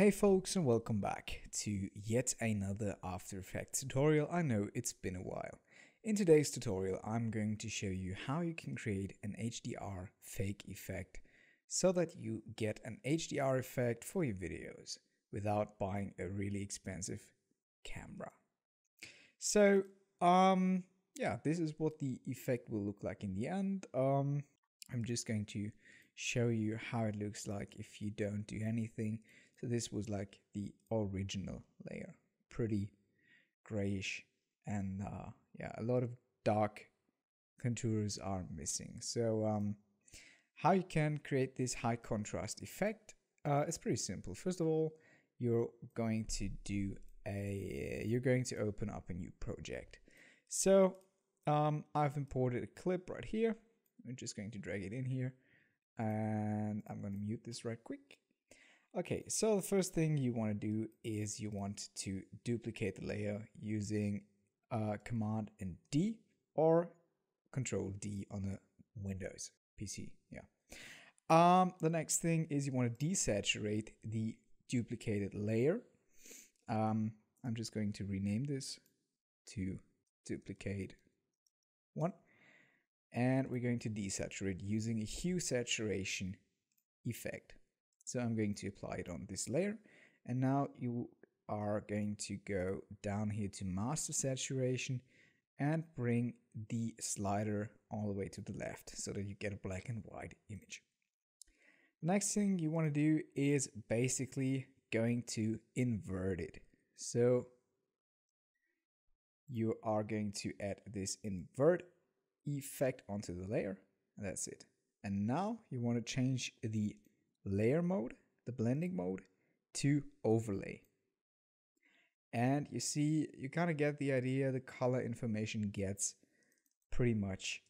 Hey folks and welcome back to yet another After Effects tutorial. I know it's been a while. In today's tutorial I'm going to show you how you can create an HDR fake effect so that you get an HDR effect for your videos without buying a really expensive camera. So um yeah this is what the effect will look like in the end. Um I'm just going to show you how it looks like if you don't do anything so this was like the original layer, pretty grayish and uh, yeah, a lot of dark contours are missing. So um, how you can create this high contrast effect? Uh, it's pretty simple. First of all, you're going to do a, you're going to open up a new project. So um, I've imported a clip right here. I'm just going to drag it in here and I'm going to mute this right quick. Okay, so the first thing you want to do is you want to duplicate the layer using uh, Command and D or Control D on the Windows PC. Yeah. Um, the next thing is you want to desaturate the duplicated layer. Um, I'm just going to rename this to duplicate one. And we're going to desaturate using a hue saturation effect. So I'm going to apply it on this layer. And now you are going to go down here to master saturation and bring the slider all the way to the left so that you get a black and white image. Next thing you want to do is basically going to invert it. So you are going to add this invert effect onto the layer and that's it. And now you want to change the layer mode, the blending mode, to overlay. And you see, you kind of get the idea the color information gets pretty much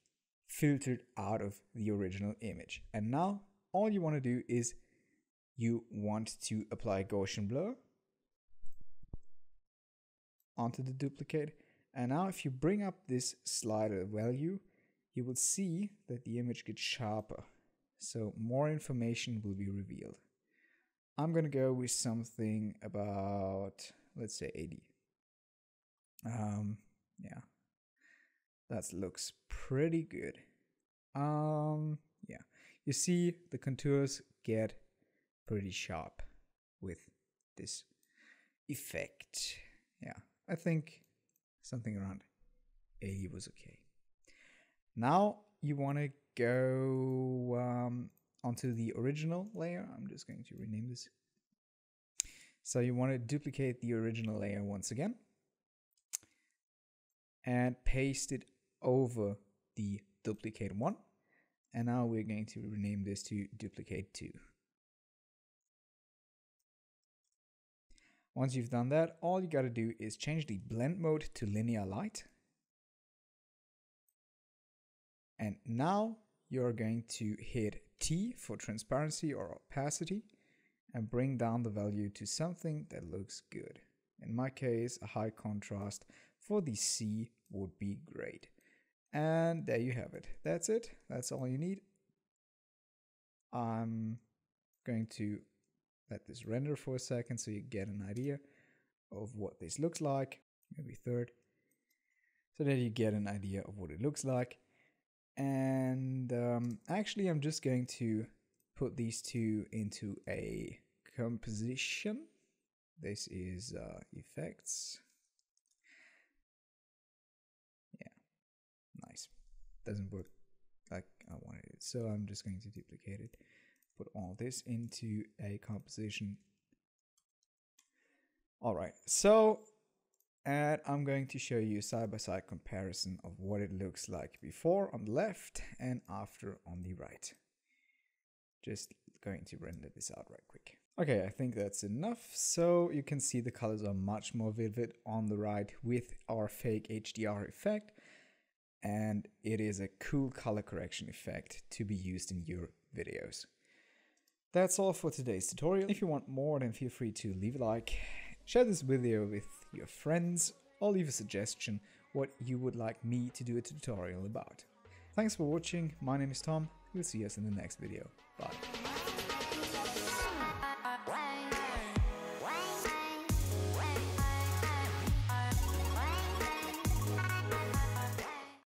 filtered out of the original image. And now all you want to do is you want to apply Gaussian blur onto the duplicate. And now if you bring up this slider value, you will see that the image gets sharper so more information will be revealed. I'm gonna go with something about let's say 80. Um, yeah, that looks pretty good. Um, yeah, you see the contours get pretty sharp with this effect. Yeah, I think something around 80 was okay. Now you want to go um, onto the original layer. I'm just going to rename this. So you want to duplicate the original layer once again and paste it over the duplicate one. And now we're going to rename this to duplicate two. Once you've done that, all you got to do is change the blend mode to linear light And now you're going to hit T for transparency or opacity and bring down the value to something that looks good. In my case, a high contrast for the C would be great. And there you have it. That's it. That's all you need. I'm going to let this render for a second so you get an idea of what this looks like. Maybe third. So that you get an idea of what it looks like. And um, actually, I'm just going to put these two into a composition. This is uh, effects. Yeah, nice. Doesn't work like I wanted it. So I'm just going to duplicate it. Put all this into a composition. All right, so and I'm going to show you side-by-side -side comparison of what it looks like before on the left and after on the right. Just going to render this out right quick. Okay, I think that's enough. So you can see the colors are much more vivid on the right with our fake HDR effect. And it is a cool color correction effect to be used in your videos. That's all for today's tutorial. If you want more, then feel free to leave a like, share this video with your friends, or leave a suggestion what you would like me to do a tutorial about. Thanks for watching, my name is Tom, we'll see us in the next video. Bye.